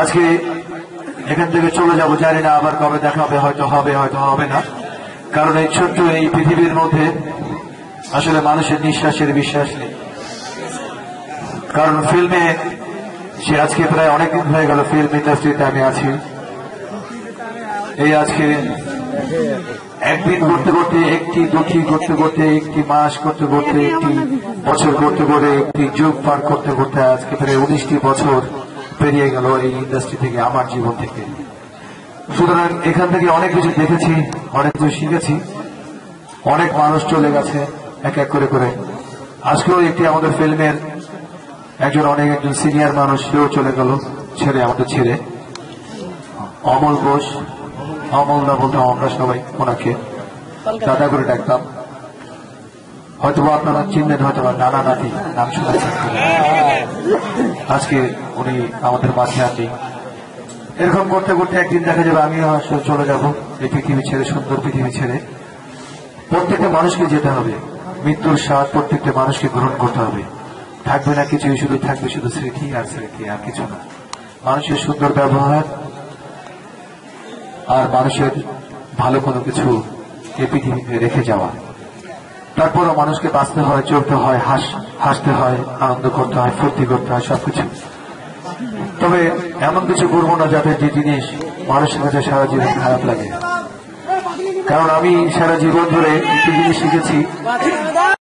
আজকে এখান থেকে চলে যাব, জানি না আবার কবে দেখা হবে, হয়তো হবে হয়তো হবে না। কারণ এই ছোট্ট এই পৃথিবীর মধ্যে আসলে মানুষের নিঃশ্বাসের বিশ্বাস নেই। কারণ ফিল্মে সে আজকে প্রায় অনেকদিন হয়ে গেল, ফিল্ম ইন্ডাস্ট্রিতে আমি আছি। এই আজকে একদিন করতে করতে একটি, দুটি করতে করতে একটি, মাস করতে করতে একটি, বছর করতে করে একটি, যুগ পার করতে করতে আজকে প্রায় উনিশটি বছর পেরিয়ে গেল এই ইন্ডাস্ট্রি থেকে আমার জীবন থেকে। সুতরাং এখান থেকে অনেক কিছু দেখেছি অনেক কিছু শিখেছি। অনেক মানুষ চলে গেছে এক এক করে করে। আজকেও একটি আমাদের ফিল্মের একজন অনেক একজন সিনিয়র মানুষ সেও চলে গেল ছেড়ে আমাদের ছেড়ে। অমল ঘোষ অমল দা বলতাম আমরা সবাই ওনাকে। দাদা করে ডাকতাম। হয়তো আপনারা চিনবেন হয়তো বা নানা নাতি নাম শুনেছেন। আজকে উনি আমাদের মাঝে আছেন। এরকম করতে করতে একদিন দেখা যাবে আমিও চলে যাব এই পৃথিবী ছেড়ে, সুন্দর পৃথিবী ছেড়ে। প্রত্যেকটা মানুষকে যেতে হবে। মৃত্যুর স্বাদ প্রত্যেকটা মানুষকে গ্রহণ করতে হবে। থাকবে না কিছুই, শুধু থাকবে শুধু স্মৃতি আর স্মৃতি, আর কিছু না। মানুষের সুন্দর ব্যবহার আর মানুষের ভালো কোনো কিছু এই পৃথিবীতে রেখে যাওয়া। তারপরও মানুষকে বাঁচতে হয়, চলতে হয়, হাস, হাসতে হয়, আনন্দ করতে হয়, ফুর্তি করতে হয়, সবকিছু। তবে এমন কিছু করব না যাতে যে জিনিস মানুষের কাছে সারা জীবন খারাপ লাগে। কারণ আমি সারা জীবন ধরে একটি জিনিস শিখেছি।